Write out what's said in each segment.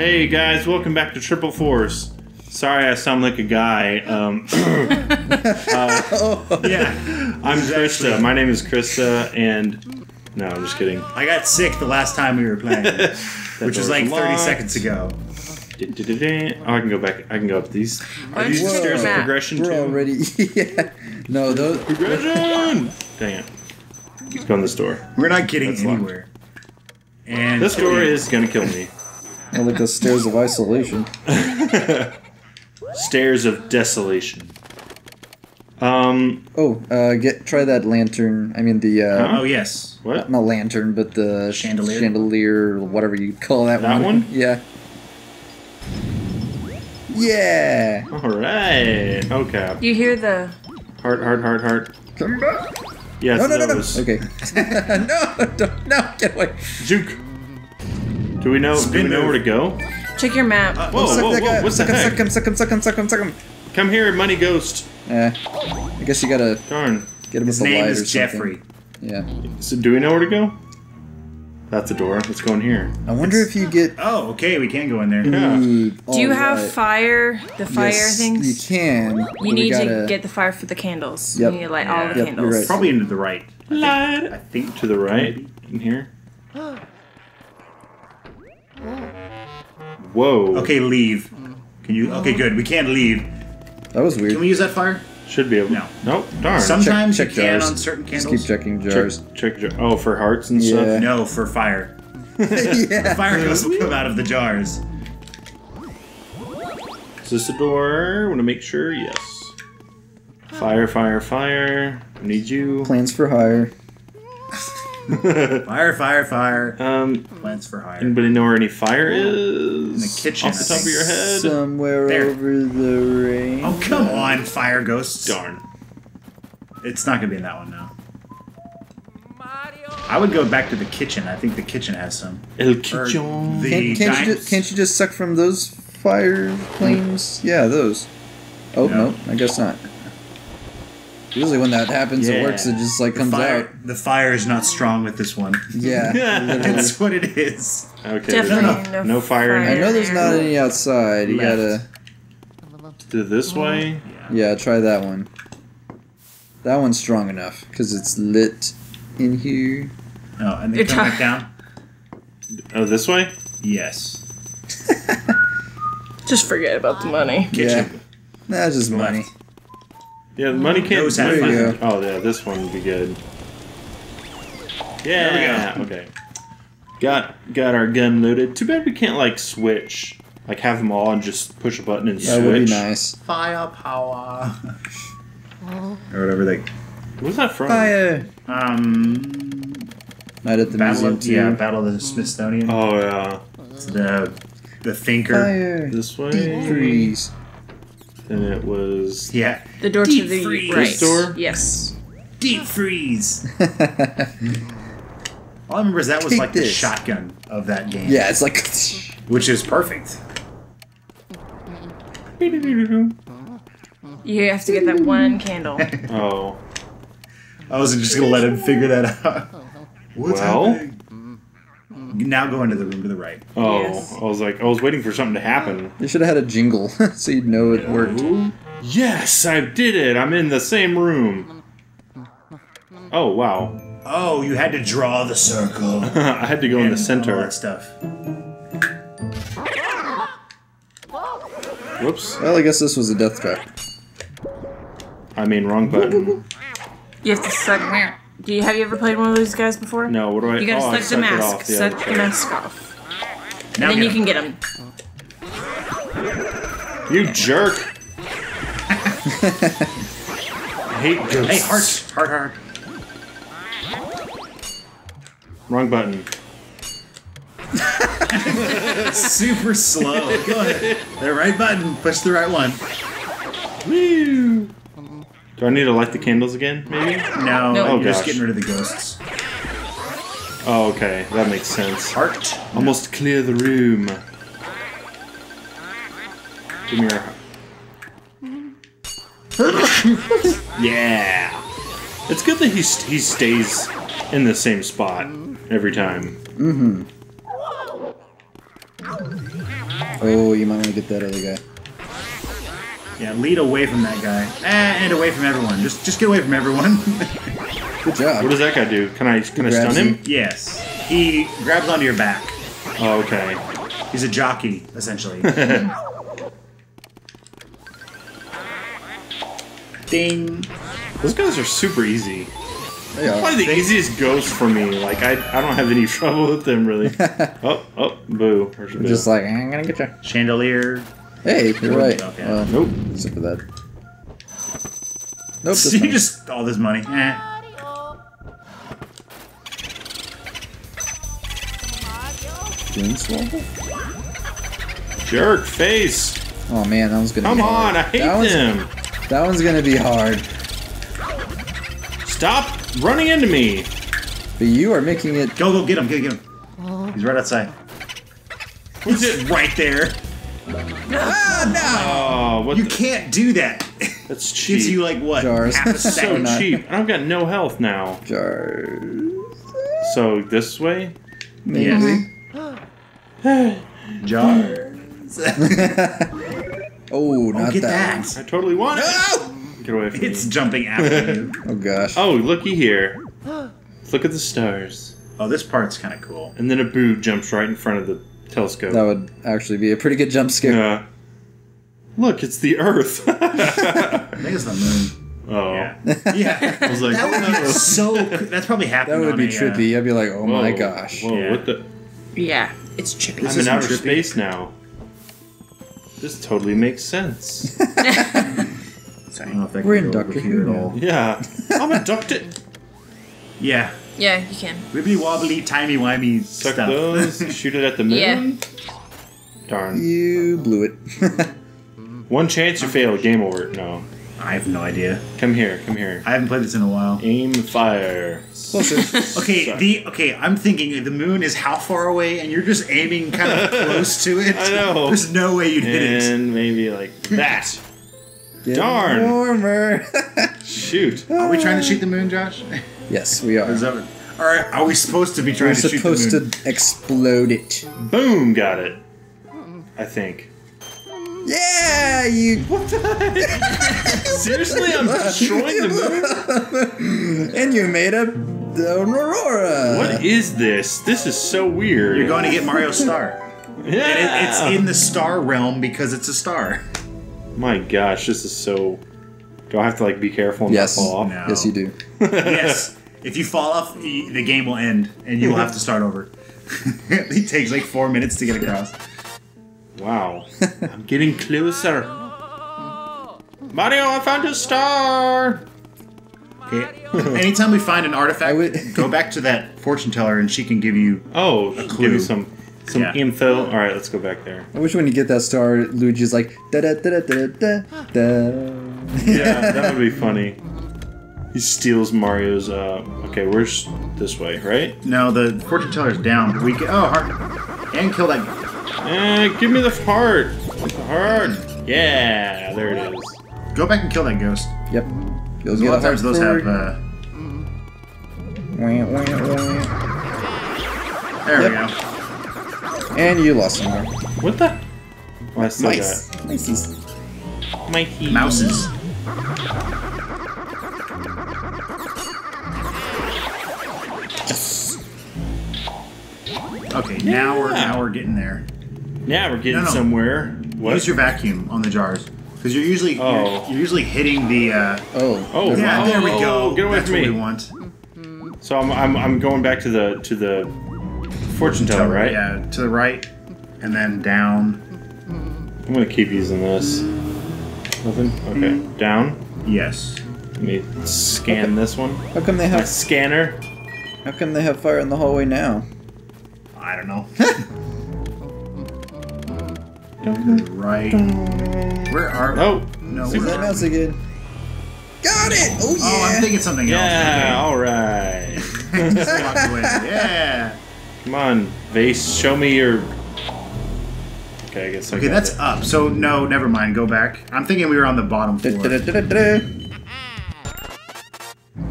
Hey guys, welcome back to Triple Force. Sorry, I sound like a guy. Um, Yeah, I'm Krista. My name is Krista, and no, I'm just kidding. I got sick the last time we were playing, which was like 30 locked. seconds ago. Oh, I can go back. I can go up these. Are these you the stairs the of map? progression We're too? already. yeah. No, those. Progression. Dang it. Let's go in this door. We're not getting That's locked. anywhere. And This door is gonna kill me. I like the stairs of isolation. Stairs of desolation. Um, Oh, uh, get try that lantern. I mean the uh, Huh? Oh yes, what? not lantern, but the Chandelier? chandelier, whatever you call that, That one? Yeah. Yeah. All right. Okay. You hear the Heart, heart, heart, heart. Come back. Yes, No, no, no, no. those. Okay. no, don't, no, get away. Juke. Do we know? do we know move. where to go? check your map. Whoa, suck whoa, that guy. whoa! What's suck the him, heck? suck him, suck him, suck him, suck him, suck him. Come here, money ghost. Eh. I guess you gotta Darn. get him his with the name light is or something. Jeffrey. Yeah. So, do we know where to go? That's the door. Let's go in here. I wonder if you get. Oh, okay, we can go in there. Yeah. Ooh, Do you have alright. fire? The fire Yes, things? You can. You need gotta, to get the fire for the candles. Yep. You need to light all the Yep, candles. right. Probably into the right. Light I think to the right in here. Whoa. Okay, leave. Can you? Okay, good. We can't leave. That was weird. Can we use that fire? Should be able. No. Nope. Darn. Sometimes check you can on certain Just candles. keep checking jars. check. jar- Oh, for hearts and Yeah. stuff. No, for fire. yeah. Fire ghosts will come out of the jars. Is this a door? Want to make sure. Yes. Fire, fire, fire. I need you. Plans for hire. Fire, fire, fire. Um. Plants for hire. Anybody know where any fire is? In the kitchen, Off the top of your head. Somewhere There. over the rain. Oh come on, fire ghosts. Darn. It's not gonna be in that one now. I would go back to the kitchen. I think the kitchen has some. El Kitchen. the Can't, can't, you just, can't you just suck from those fire flames? Yeah, those. Oh No. no, I guess not. Usually when that happens, it works. It just like the comes fire, out. the fire is not strong with this one. Yeah. That's what it is. Okay. Definitely No, no, no fire in I know there's not any outside. You Left. gotta. do this mm. way. Yeah, try that one. That one's strong enough because it's lit in here. Oh, and then come back down. Oh, this way. Yes. Just forget about the money. Kitchen. Yeah. Nah, just money. Left. Yeah, the money can't. Those have There you Oh, yeah, this one would be good. Yeah. We got okay. Got got our gun loaded. Too bad we can't like switch, like have them all and just push a button and That switch. would be nice. Firepower. or whatever they. What's that from? Fire. Um. Night at the Battle museum of too. yeah, Battle of the Smithsonian. Oh yeah, It's the the thinker. Fire. this way. Deep freeze. And it was. Yeah. The door Deep to the freeze. right. Door? Yes. Deep freeze. All I remember is that was Take like the shotgun of that game. yeah, it's like. Which is perfect. You have to get that one candle. Oh. I wasn't just gonna let him figure that out. What's Well? happening? Now go into the room to the right. Oh, Yes. I was like, I was waiting for something to happen. You should have had a jingle so you'd know it worked. Yes, I did it. I'm in the same room. Oh wow, Oh, you had to draw the circle. I had to go in and the All center. that stuff. Whoops. Well, I guess this was a death trap. I mean, wrong button. You have to suck. Do you have you ever played one of those guys before? No, what do I? You gotta oh, I suck the mask. off. Yeah, suck that's the mask off. Now And then you get can get them. You jerk! I hate ghosts. Hey, heart, heart, heart. Wrong button. Super slow. Go ahead. The right button. Push the right one. Woo! Do I need to light the candles again? Maybe. No, No. Oh, you're just getting rid of the ghosts. Oh, okay, that makes sense. Heart. Almost clear the room. Give me your. yeah. It's good that he st- he stays in the same spot every time. Mhm. Oh, you might want to get that other guy. Yeah, lead away from that guy. Eh, and away from everyone. Just just get away from everyone. Good job. What does that guy do? Can I can I Grabs stun you. him? yes. He grabs onto your back. Oh, okay. He's a jockey, essentially. Ding. Those guys are super easy. They are. Probably the easiest ghost for me. Like I, I don't have any trouble with them really. oh, oh, boo. Where's boo? Just like, I'm gonna get you. Chandelier. Hey, you're right. Okay. Well, nope. except for that. Nope. that's you fine. just all this money. Eh. Doom Jerk face. Oh man, that one's gonna Come be on. I hate that one's, them. That one's gonna be hard. Stop running into me. But you are making it. Go, go, get him, get, get him. He's right outside. Who's it? Right there. Ah, oh, what? You the- can't do that. That's cheap. Gives you like what? Jars. Half a so second. not- cheap. And I've got no health now. Jars. So this way. Maybe. Jars. Oh, oh, not get that. that. I totally want it. Get away from It's me. jumping after you. Oh gosh. Oh, looky here. Look at the stars. Oh, this part's kind of cool. And then a boo jumps right in front of the telescope. That would actually be a pretty good jump scare. Yeah. Look, it's the Earth. I think it's the moon. oh. Yeah. Yeah. I was like, That would oh. be so. That's probably That would on be a, uh, trippy. I'd be like, oh my gosh. Whoa, Yeah. what the? Yeah, it's chippy. This I'm in outer trippy. space now. This totally makes sense. I don't know if that We're can in Doctor here Who at all. yeah. I'm abducted. Yeah. Yeah, you can. Wibbly wobbly, timey wimey Suck stuff. those. Shoot it at the moon. Yeah. Darn. You blew it. One chance you fail. Game over. No. I have no idea. Come here. Come here. I haven't played this in a while. Aim fire. Okay, Suck. the okay. I'm thinking the moon is how far away, and you're just aiming kind of close to it. I know. There's no way you'd hit it. And maybe like that. Darn. Warmer. Shoot. Are we trying to shoot the moon, Josh? Yes, we are. Is that? All right. Are we supposed to be trying We're to shoot the supposed to explode it. Boom. Got it. I think. Yeah, you. Seriously, I'm destroying the moon. and you made a an aurora. What is this? This is so weird. You're going to get Mario Star. Yeah. It, it's in the star realm because it's a star. My gosh, this is so. Do I have to like be careful and Yes. not fall off? No. Yes, you do. yes. If you fall off, the game will end, and you will have to start over. it takes like four minutes to get across. Wow. I'm getting closer. Mario, I found a star. Okay. Anytime we find an artifact, would- go back to that fortune teller, and she can give you. Oh, give clue. me some some Yeah. info. All right, let's go back there. I wish when you get that star, Luigi's like da da da da da da da. Yeah, that would be funny. He steals Mario's. Uh, okay, where's this way? Right? No, the fortune teller's down. We can, oh, heart, and kill that. Eh, give me the heart. The heart. Yeah, there it is. Go back and kill that ghost. Yep. You'll A lot of times those for- have. Uh, Wah, wah, wah. there Yep. we go. And you lost some more. What the? Oh, I still Nice. Nice. got Mikey. Mouses. Okay, now we're now we're getting there. Now we're getting No, no. somewhere. What? Use your vacuum on the jars because you're usually Oh. you're, you're usually hitting the. Uh, Oh. Oh, yeah, wow. there we go. Oh, get away That's from what me. we want. So I'm, I'm, I'm going back to the to the fortune teller, right? Yeah, to the right, and then down. I'm gonna keep using this. Nothing. Okay, down. Yes. Let me scan this one. How come they My have? scanner. How come they have fire in the hallway now? I don't know. right. Where are? We? Oh, no. Super Where That are mouse again. Got it! Oh yeah! Oh, I'm thinking something yeah. else. All right. Just walked away. Yeah. Come on, Vase. Show me your. Okay, I guess I Okay, got that's it. up. So no, never mind. Go back. I'm thinking we were on the bottom floor. da, da, da, da, da.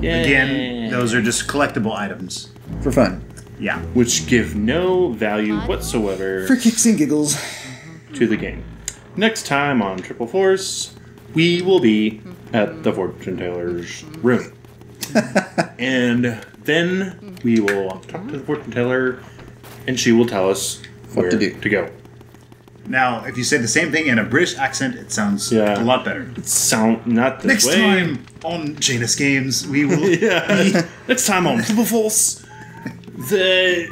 Yay. Again, those are just collectible items. For fun. Yeah. which give no value whatsoever. For kicks and giggles. to the game. Next time on Triple Force, we will be at the fortune teller's room. and then we will talk to the fortune teller, and she will tell us What where to do. To go. Now, if you say the same thing in a British accent, it sounds Yeah. a lot better. It Sound not this Next way. time on Janus Games, we will Yeah. Next time on Triple Force, the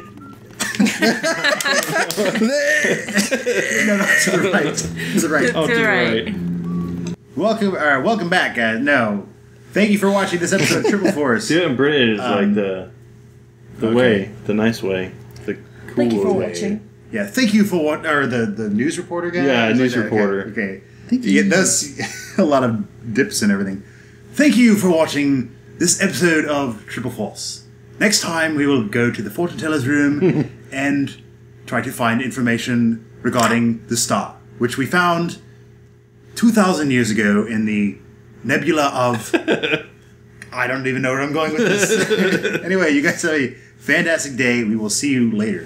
no, no, to the right. To the right. oh, To to the the right. right. Welcome, uh, welcome back, guys. No, thank you for watching this episode of Triple Force. Do it in British, Um, like the the okay. way, the nice way, the cool Thank you for way. watching. Yeah, thank you for what, or the the news reporter guy. Yeah, news that- reporter. Okay, okay. Yeah, that's a lot of dips and everything. Thank you for watching this episode of Triple Force. Next time we will go to the fortune teller's room and try to find information regarding the star, which we found two thousand years ago in the nebula of. I don't even know where I'm going with this. anyway, you guys have a fantastic day. We will see you later.